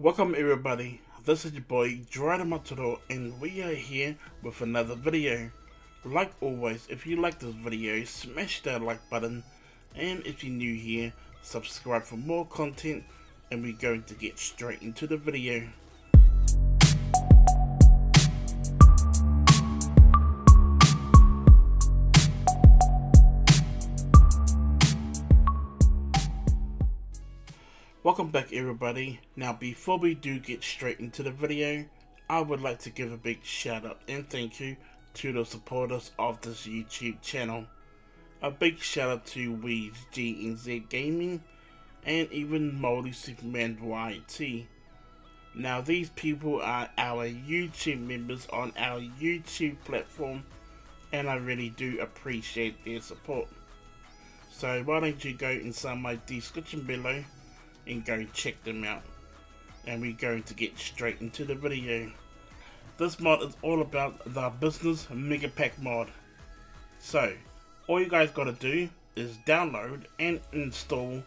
Welcome everybody, this is your boy Dryder Mataroa and we are here with another video. Like always, if you like this video, smash that like button and if you're new here, subscribe for more content and we're going to get straight into the video. Welcome back everybody. Now before we do get straight into the video, I would like to give a big shout out and thank you to the supporters of this YouTube channel. A big shout out to Wez GNZ Gaming and even Maori Superman YT. Now these people are our YouTube members on our YouTube platform and I really do appreciate their support. So why don't you go inside my description below and go check them out. And we're going to get straight into the video. This mod is all about the business mega pack mod. So, all you guys gotta do is download and install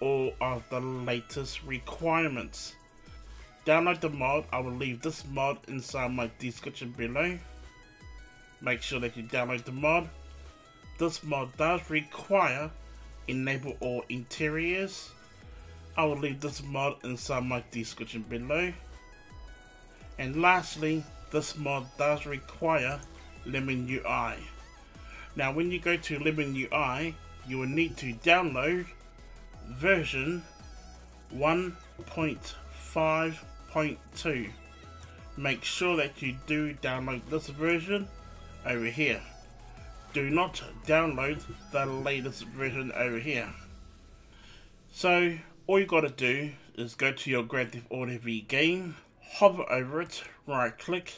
all of the latest requirements. Download the mod, I will leave this mod inside my description below. Make sure that you download the mod. This mod does require enable all interiors I will leave this mod inside my description below. And lastly, this mod does require Lemon UI. Now when you go to Lemon UI, you will need to download version 1.5.2. Make sure that you do download this version over here. Do not download the latest version over here. So all you gotta do is go to your Grand Theft Auto V game, hover over it, right click,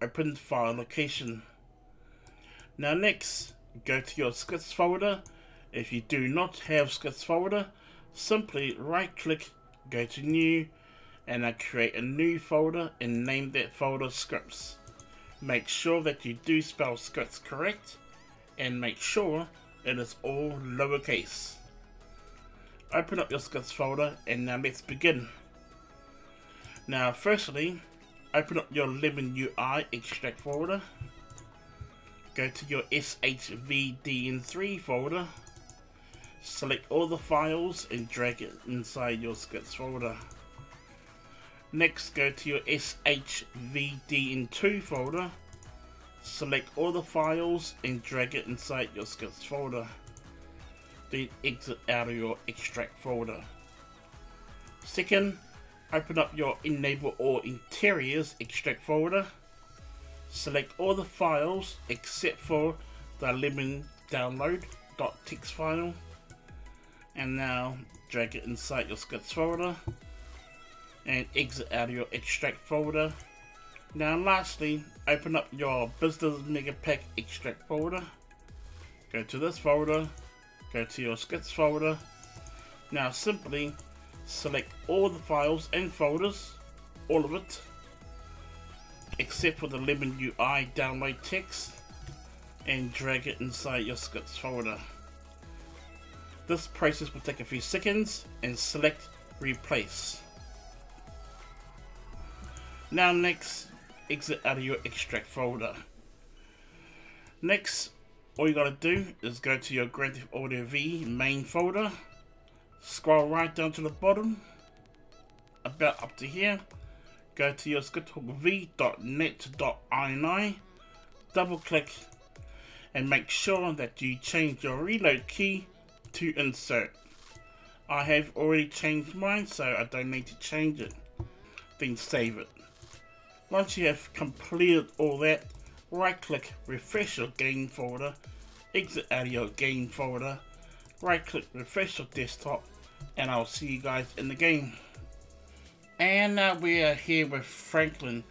open file location. Now next, go to your scripts folder. If you do not have scripts folder, simply right click, go to new, and I create a new folder and name that folder scripts. Make sure that you do spell scripts correct, and make sure it is all lowercase open up your scripts folder and now let's begin. Now firstly, open up your Lemon UI extract folder. Go to your SHVDN3 folder. Select all the files and drag it inside your scripts folder. Next, go to your SHVDN2 folder. Select all the files and drag it inside your scripts folder then exit out of your extract folder. Second, open up your enable all interiors extract folder. Select all the files except for the lemon download.txt file. And now drag it inside your scripts folder and exit out of your extract folder. Now lastly, open up your business mega pack extract folder. Go to this folder go to your scripts folder. Now simply select all the files and folders, all of it, except for the Lemon UI download text, and drag it inside your scripts folder. This process will take a few seconds and select replace. Now next, exit out of your extract folder. Next, all you gotta do is go to your Grand Theft Auto V main folder, scroll right down to the bottom, about up to here, go to your scriptv.net.ini, double click, and make sure that you change your reload key to insert. I have already changed mine, so I don't need to change it. Then save it. Once you have completed all that, right click refresh your game folder, exit out of your game folder, right click refresh your desktop, and I'll see you guys in the game. And now we are here with Franklin.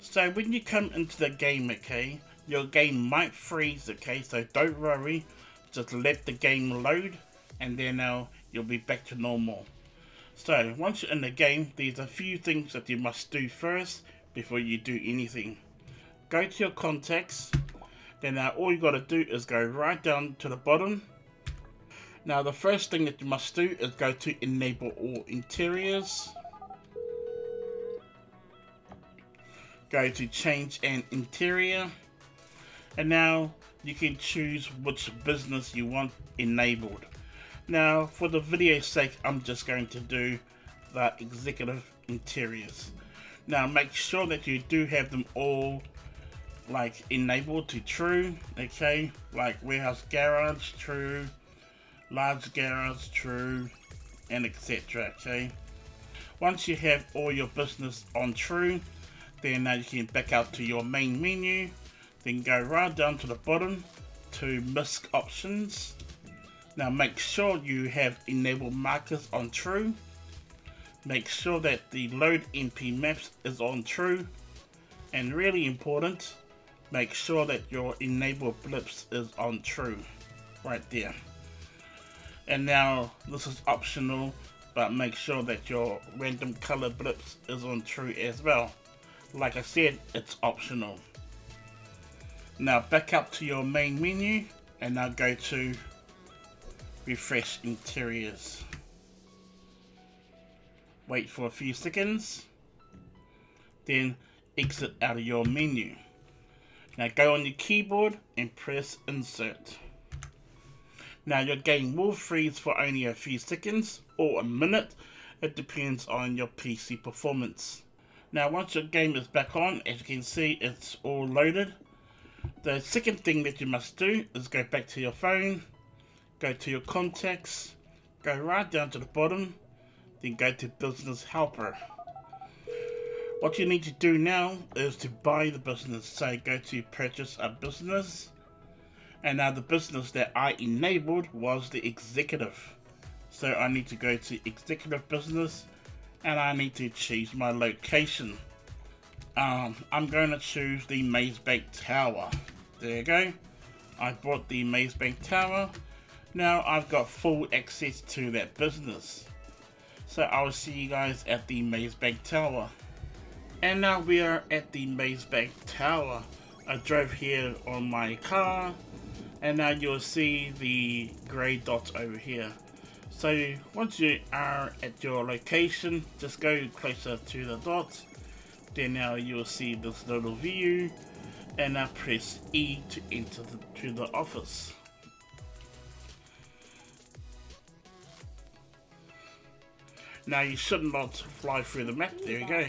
So when you come into the game, okay, your game might freeze, okay, so don't worry, just let the game load, and then now you'll be back to normal. So once you're in the game, there's a few things that you must do first before you do anything go to your contacts. Then now all you got to do is go right down to the bottom. Now the first thing that you must do is go to enable all interiors. go to change an interior and now you can choose which business you want enabled. Now for the video sake I'm just going to do the executive interiors. Now make sure that you do have them all like enabled to true, okay? Like warehouse garage, true, large garage, true, and etc, okay? Once you have all your business on true, then now you can back out to your main menu, then go right down to the bottom to MISC options. Now make sure you have enabled markers on true Make sure that the load MP maps is on true. And really important, make sure that your enable blips is on true. Right there. And now this is optional, but make sure that your random color blips is on true as well. Like I said, it's optional. Now back up to your main menu and now go to refresh interiors wait for a few seconds, then exit out of your menu. Now go on your keyboard and press insert. Now your game will freeze for only a few seconds or a minute, it depends on your PC performance. Now once your game is back on, as you can see it's all loaded. The second thing that you must do is go back to your phone, go to your contacts, go right down to the bottom then go to Business Helper. What you need to do now is to buy the business. So go to Purchase a Business. And now the business that I enabled was the Executive. So I need to go to Executive Business and I need to choose my location. Um, I'm going to choose the Mazebank Tower. There you go. I bought the Mazebank Tower. Now I've got full access to that business. So I will see you guys at the Mazebank Tower. And now we are at the Mazebank Tower. I drove here on my car and now you'll see the grey dots over here. So once you are at your location, just go closer to the dots. Then now you'll see this little view and now press E to enter the, to the office. Now you should not fly through the map. There you go.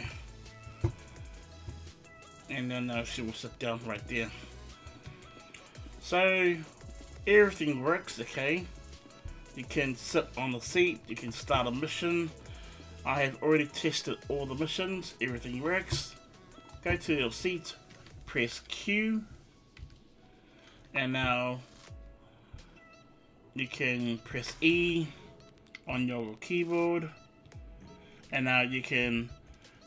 And then uh, she will sit down right there. So everything works, okay? You can sit on the seat, you can start a mission. I have already tested all the missions, everything works. Go to your seat, press Q, and now you can press E on your keyboard and now you can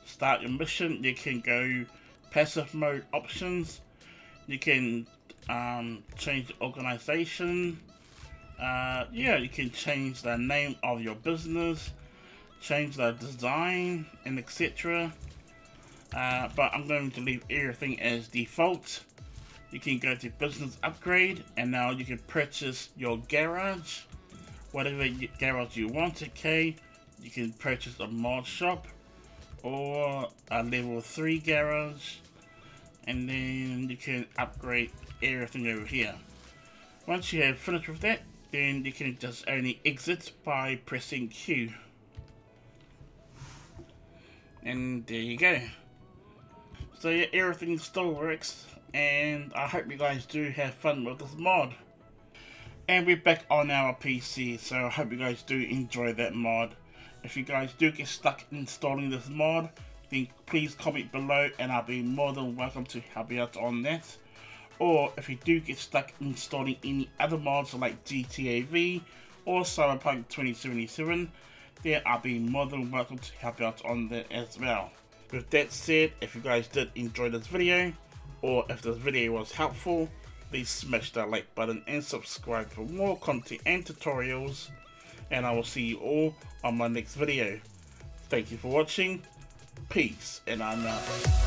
start your mission you can go passive mode options. You can um, change organization. Uh, yeah you can change the name of your business change the design and etc uh, but I'm going to leave everything as default. You can go to business upgrade and now you can purchase your garage. Whatever garage you want okay? You can purchase a mod shop or a level 3 garage and then you can upgrade everything over here. Once you have finished with that, then you can just only exit by pressing Q. And there you go. So yeah, everything still works and I hope you guys do have fun with this mod. And we're back on our PC, so I hope you guys do enjoy that mod. If you guys do get stuck installing this mod, then please comment below and I'll be more than welcome to help you out on that. Or if you do get stuck installing any other mods like GTA V or Cyberpunk 2077, then I'll be more than welcome to help you out on that as well. With that said, if you guys did enjoy this video, or if this video was helpful, please smash that like button and subscribe for more content and tutorials and I will see you all on my next video. Thank you for watching, peace, and I'm out.